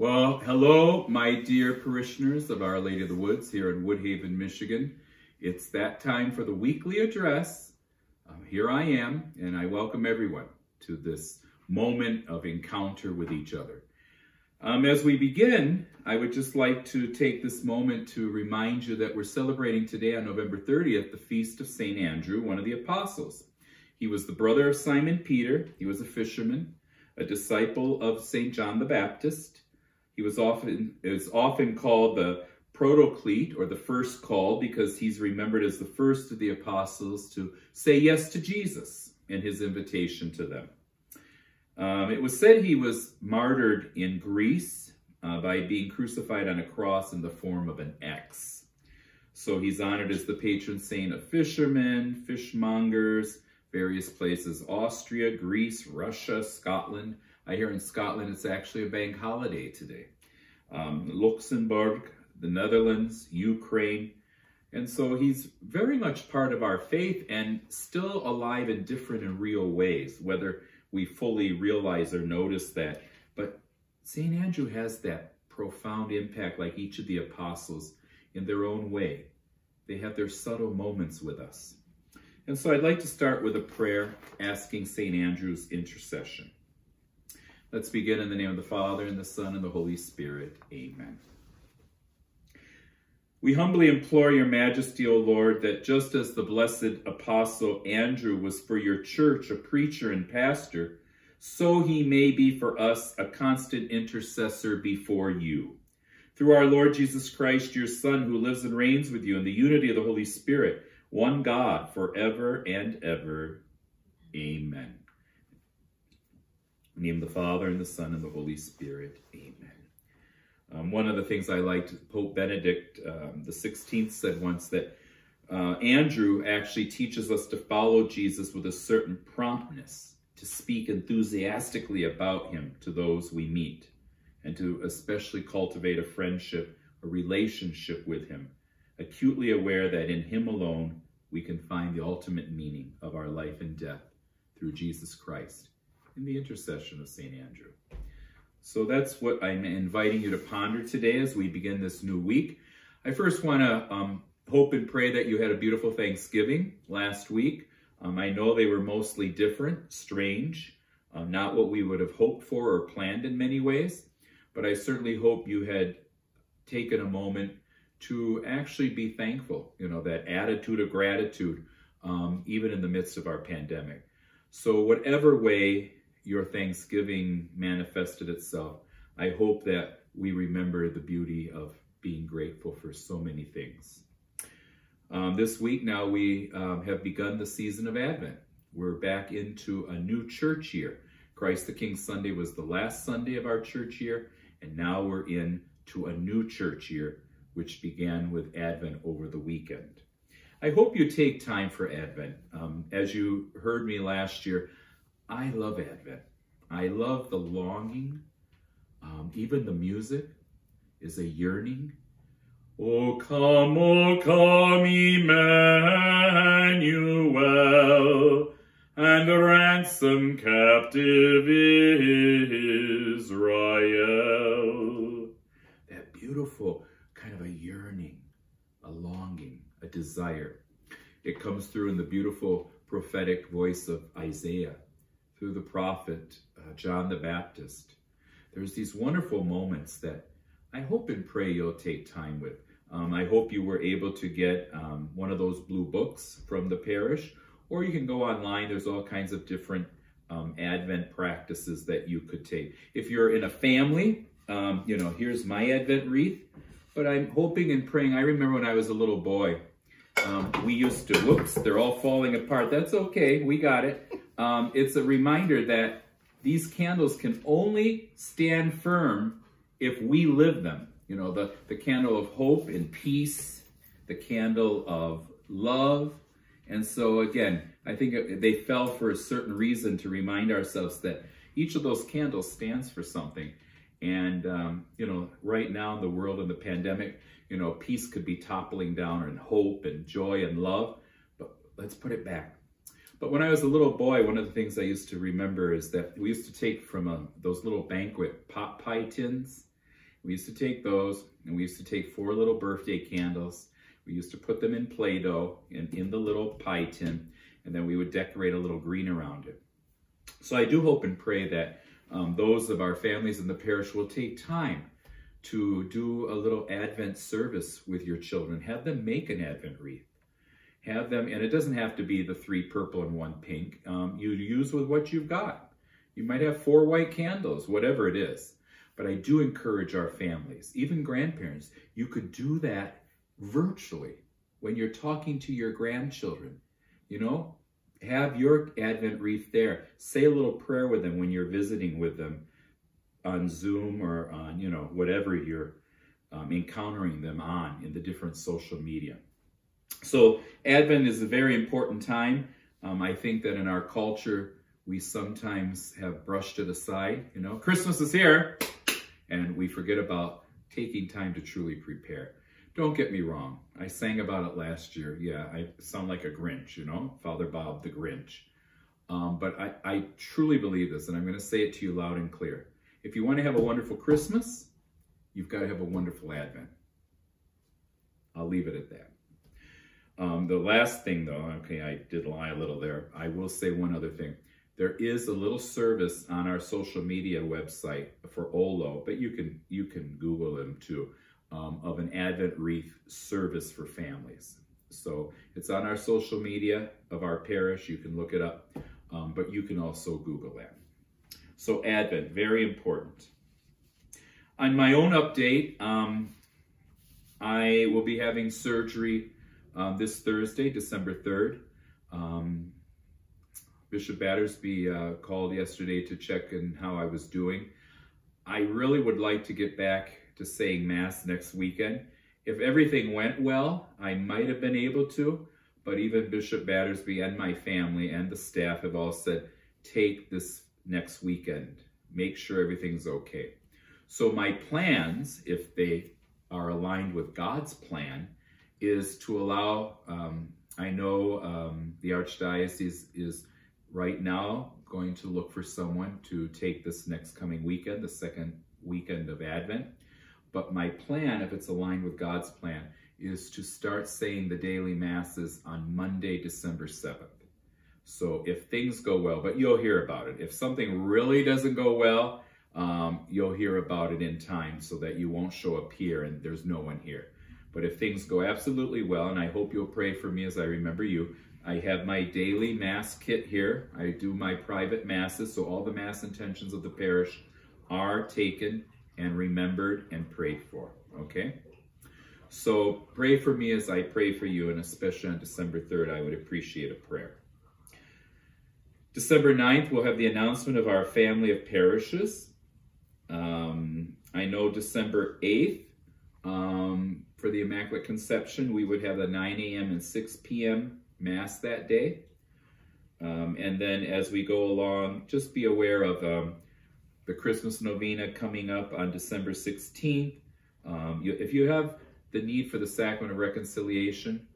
Well, hello, my dear parishioners of Our Lady of the Woods here in Woodhaven, Michigan. It's that time for the weekly address. Um, here I am, and I welcome everyone to this moment of encounter with each other. Um, as we begin, I would just like to take this moment to remind you that we're celebrating today on November 30th the feast of St. Andrew, one of the apostles. He was the brother of Simon Peter. He was a fisherman, a disciple of St. John the Baptist. He was often is often called the protoclete or the first call because he's remembered as the first of the apostles to say yes to Jesus and his invitation to them. Um, it was said he was martyred in Greece uh, by being crucified on a cross in the form of an X. So he's honored as the patron saint of fishermen, fishmongers, various places, Austria, Greece, Russia, Scotland, Here in Scotland it's actually a bank holiday today. Um, Luxembourg, the Netherlands, Ukraine. And so he's very much part of our faith and still alive in different and real ways, whether we fully realize or notice that. But St. Andrew has that profound impact like each of the apostles in their own way. They have their subtle moments with us. And so I'd like to start with a prayer asking St. Andrew's intercession. Let's begin in the name of the Father, and the Son, and the Holy Spirit. Amen. We humbly implore your majesty, O Lord, that just as the blessed apostle Andrew was for your church a preacher and pastor, so he may be for us a constant intercessor before you. Through our Lord Jesus Christ, your Son, who lives and reigns with you in the unity of the Holy Spirit, one God, forever and ever. Amen. In the name of the Father, and the Son, and the Holy Spirit. Amen. Um, one of the things I liked, Pope Benedict um, the 16th said once that uh, Andrew actually teaches us to follow Jesus with a certain promptness, to speak enthusiastically about him to those we meet, and to especially cultivate a friendship, a relationship with him, acutely aware that in him alone we can find the ultimate meaning of our life and death through Jesus Christ in the intercession of St. Andrew. So that's what I'm inviting you to ponder today as we begin this new week. I first want to um, hope and pray that you had a beautiful Thanksgiving last week. Um, I know they were mostly different, strange, um, not what we would have hoped for or planned in many ways, but I certainly hope you had taken a moment to actually be thankful, you know, that attitude of gratitude, um, even in the midst of our pandemic. So whatever way your Thanksgiving manifested itself, I hope that we remember the beauty of being grateful for so many things. Um, this week now we um, have begun the season of Advent. We're back into a new church year. Christ the King Sunday was the last Sunday of our church year, and now we're into a new church year, which began with Advent over the weekend. I hope you take time for Advent. Um, as you heard me last year, I love Advent. I love the longing. Um, even the music is a yearning. O come, O come, Emmanuel, and ransom captive Israel. That beautiful kind of a yearning, a longing, a desire. It comes through in the beautiful prophetic voice of Isaiah through the prophet uh, John the Baptist. There's these wonderful moments that I hope and pray you'll take time with. Um, I hope you were able to get um, one of those blue books from the parish, or you can go online. There's all kinds of different um, Advent practices that you could take. If you're in a family, um, you know, here's my Advent wreath. But I'm hoping and praying. I remember when I was a little boy, um, we used to, whoops, they're all falling apart. That's okay, we got it um, it's a reminder that these candles can only stand firm if we live them. You know, the, the candle of hope and peace, the candle of love. And so again, I think they fell for a certain reason to remind ourselves that each of those candles stands for something. And, um, you know, right now in the world in the pandemic, you know, peace could be toppling down and hope and joy and love, but let's put it back. But when I was a little boy, one of the things I used to remember is that we used to take from a, um, those little banquet pot pie tins, We used to take those and we used to take four little birthday candles. We used to put them in Play-Doh and in the little pie tin, and then we would decorate a little green around it. So I do hope and pray that um, those of our families in the parish will take time to do a little Advent service with your children. Have them make an Advent wreath. Have them, and it doesn't have to be the three purple and one pink. Um, you use with what you've got. You might have four white candles, whatever it is. But I do encourage our families, even grandparents, you could do that virtually when you're talking to your grandchildren. You know, have your Advent wreath there. Say a little prayer with them when you're visiting with them on Zoom or on, you know, whatever you're um, encountering them on in the different social media. So Advent is a very important time. Um, I think that in our culture, we sometimes have brushed it aside. You know, Christmas is here, and we forget about taking time to truly prepare. Don't get me wrong. I sang about it last year. Yeah, I sound like a Grinch, you know, Father Bob the Grinch. Um, but I, I truly believe this, and I'm going to say it to you loud and clear. If you want to have a wonderful Christmas, you've got to have a wonderful Advent. I'll leave it at that. Um, the last thing, though, okay, I did lie a little there. I will say one other thing. There is a little service on our social media website for Olo, but you can you can Google them too, um, of an Advent wreath service for families. So it's on our social media of our parish. You can look it up, um, but you can also Google that. So Advent, very important. On my own update, um, I will be having surgery um, this Thursday, December 3rd. Um, Bishop Battersby uh, called yesterday to check in how I was doing. I really would like to get back to saying Mass next weekend. If everything went well, I might have been able to, but even Bishop Battersby and my family and the staff have all said, take this next weekend. Make sure everything's okay. So my plans, if they are aligned with God's plan, is to allow, um, I know um, the Archdiocese is right now going to look for someone to take this next coming weekend, the second weekend of Advent. But my plan, if it's aligned with God's plan, is to start saying the daily masses on Monday, December 7th. So if things go well, but you'll hear about it. If something really doesn't go well, um, you'll hear about it in time so that you won't show up here and there's no one here. But if things go absolutely well, and I hope you'll pray for me as I remember you, I have my daily mass kit here. I do my private masses, so all the mass intentions of the parish are taken and remembered and prayed for, okay? So pray for me as I pray for you, and especially on December 3rd, I would appreciate a prayer. December 9th, we'll have the announcement of our family of parishes. Um, I know December 8th, um, for the Immaculate Conception, we would have the 9 a.m. and 6 p.m. Mass that day. Um, and then as we go along, just be aware of um, the Christmas novena coming up on December 16th. Um, you, if you have the need for the Sacrament of Reconciliation,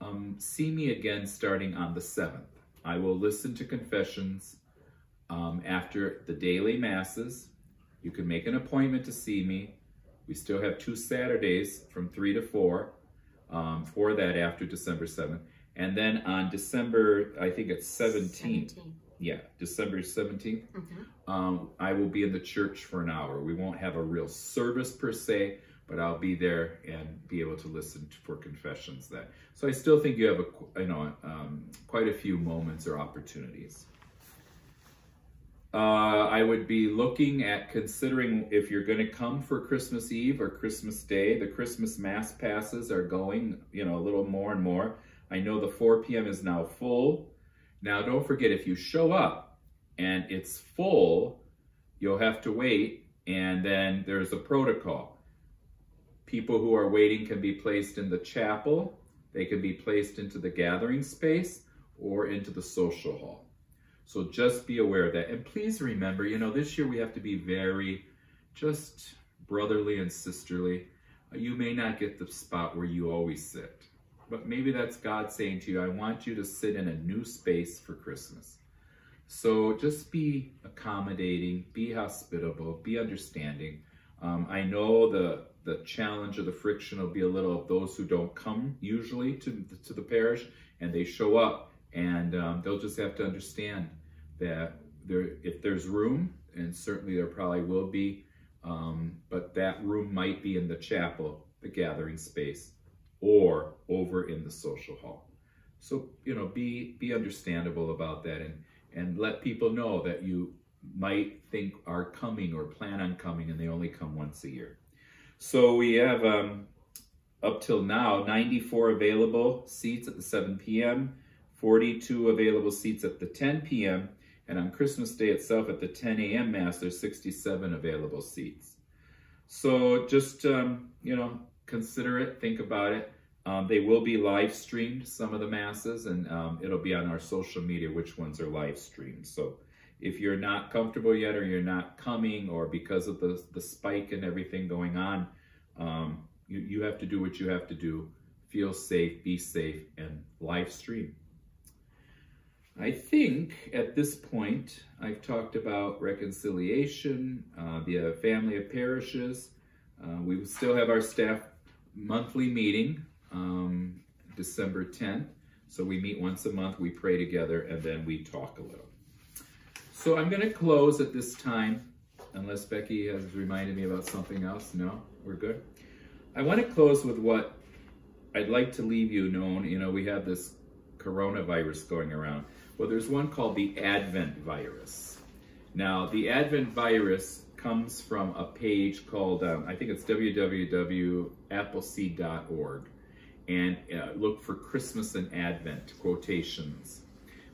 um, see me again starting on the 7th. I will listen to confessions um, after the daily masses. You can make an appointment to see me. We still have two Saturdays from 3 to 4 um, for that after December 7th. And then on December, I think it's 17th. 17. Yeah, December 17th, mm -hmm. um, I will be in the church for an hour. We won't have a real service per se, but I'll be there and be able to listen to, for confessions then. So I still think you have a, you know, um, quite a few moments or opportunities. Uh, I would be looking at considering if you're going to come for Christmas Eve or Christmas Day. The Christmas Mass passes are going, you know, a little more and more. I know the 4 p.m. is now full. Now, don't forget, if you show up and it's full, you'll have to wait, and then there's a protocol. People who are waiting can be placed in the chapel, they can be placed into the gathering space, or into the social hall. So just be aware of that. And please remember, you know, this year we have to be very just brotherly and sisterly. You may not get the spot where you always sit, but maybe that's God saying to you, I want you to sit in a new space for Christmas. So just be accommodating, be hospitable, be understanding. Um, I know the the challenge or the friction will be a little of those who don't come usually to to the parish and they show up and um, they'll just have to understand that there if there's room and certainly there probably will be um, but that room might be in the chapel the gathering space or over in the social hall so you know be be understandable about that and and let people know that you might think are coming or plan on coming and they only come once a year. So we have um, up till now 94 available seats at the 7 p.m., 42 available seats at the 10 p.m., and on Christmas Day itself at the 10 a.m. Mass, there's 67 available seats. So just, um, you know, consider it, think about it. Um, they will be live streamed, some of the Masses, and um, it'll be on our social media which ones are live streamed. So if you're not comfortable yet or you're not coming or because of the, the spike and everything going on, um, you, you have to do what you have to do. Feel safe, be safe, and live stream. I think at this point, I've talked about reconciliation, uh, the family of parishes. Uh, we still have our staff monthly meeting, um, December 10th. So we meet once a month, we pray together, and then we talk a little. So I'm going to close at this time, unless Becky has reminded me about something else. No, we're good. I want to close with what I'd like to leave you known. You know, we have this coronavirus going around. Well, there's one called the Advent virus. Now, the Advent virus comes from a page called, um, I think it's www.appleseed.org, and uh, look for Christmas and Advent quotations.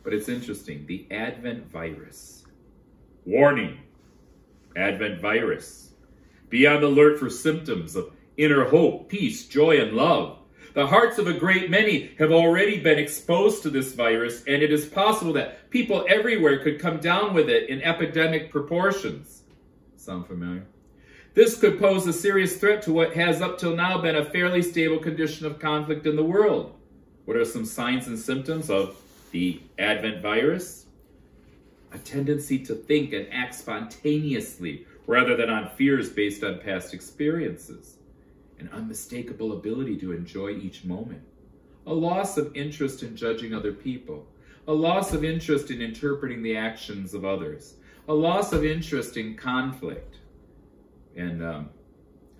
But it's interesting, the Advent virus. Warning, Advent virus. Be on alert for symptoms of inner hope, peace, joy, and love. The hearts of a great many have already been exposed to this virus, and it is possible that people everywhere could come down with it in epidemic proportions. Sound familiar? This could pose a serious threat to what has up till now been a fairly stable condition of conflict in the world. What are some signs and symptoms of the Advent virus? a tendency to think and act spontaneously rather than on fears based on past experiences, an unmistakable ability to enjoy each moment, a loss of interest in judging other people, a loss of interest in interpreting the actions of others, a loss of interest in conflict. And um,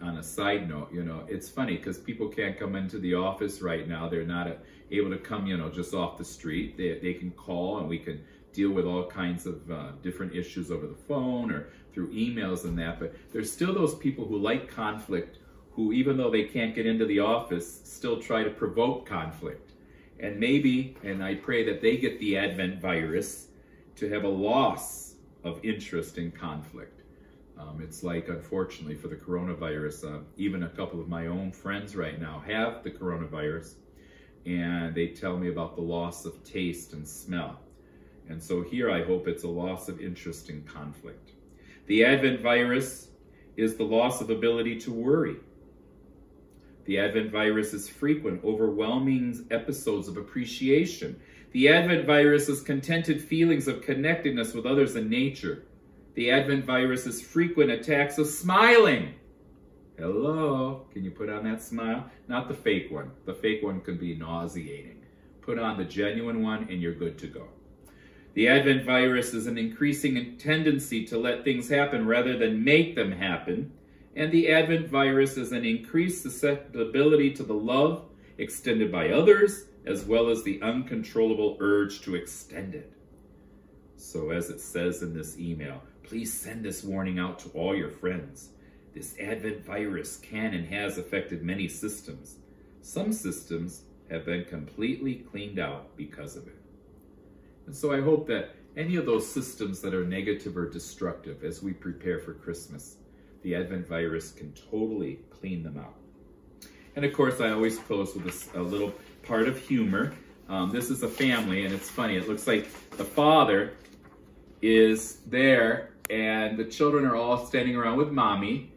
on a side note, you know, it's funny because people can't come into the office right now. They're not able to come, you know, just off the street. They, they can call and we can deal with all kinds of uh, different issues over the phone or through emails and that, but there's still those people who like conflict who, even though they can't get into the office, still try to provoke conflict. And maybe, and I pray that they get the Advent virus to have a loss of interest in conflict. Um, it's like, unfortunately, for the coronavirus, uh, even a couple of my own friends right now have the coronavirus, and they tell me about the loss of taste and smell. And so here I hope it's a loss of interest in conflict. The Advent virus is the loss of ability to worry. The Advent virus is frequent, overwhelming episodes of appreciation. The Advent virus is contented feelings of connectedness with others and nature. The Advent virus is frequent attacks of smiling. Hello, can you put on that smile? Not the fake one. The fake one can be nauseating. Put on the genuine one and you're good to go. The Advent virus is an increasing tendency to let things happen rather than make them happen. And the Advent virus is an increased susceptibility to the love extended by others, as well as the uncontrollable urge to extend it. So as it says in this email, please send this warning out to all your friends. This Advent virus can and has affected many systems. Some systems have been completely cleaned out because of it. And so I hope that any of those systems that are negative or destructive as we prepare for Christmas, the Advent virus can totally clean them out. And of course, I always close with this, a little part of humor. Um, this is a family, and it's funny. It looks like the father is there, and the children are all standing around with mommy,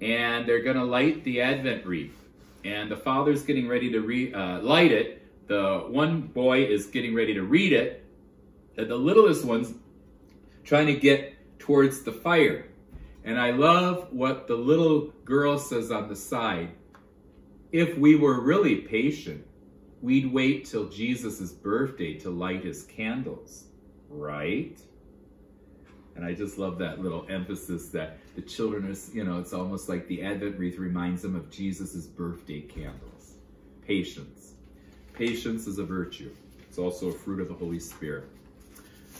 and they're going to light the Advent wreath. And the father's getting ready to re- uh, light it. The one boy is getting ready to read it, the littlest ones trying to get towards the fire. And I love what the little girl says on the side. If we were really patient, we'd wait till Jesus' birthday to light his candles, right? And I just love that little emphasis that the children are, you know, it's almost like the Advent wreath reminds them of Jesus' birthday candles. Patience. Patience is a virtue. It's also a fruit of the Holy Spirit.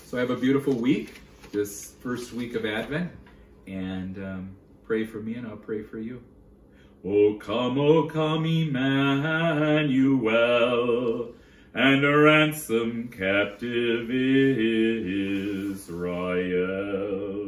So I have a beautiful week, this first week of Advent, and um, pray for me and I'll pray for you. O come, O come, Emmanuel, and a ransom captive Israel.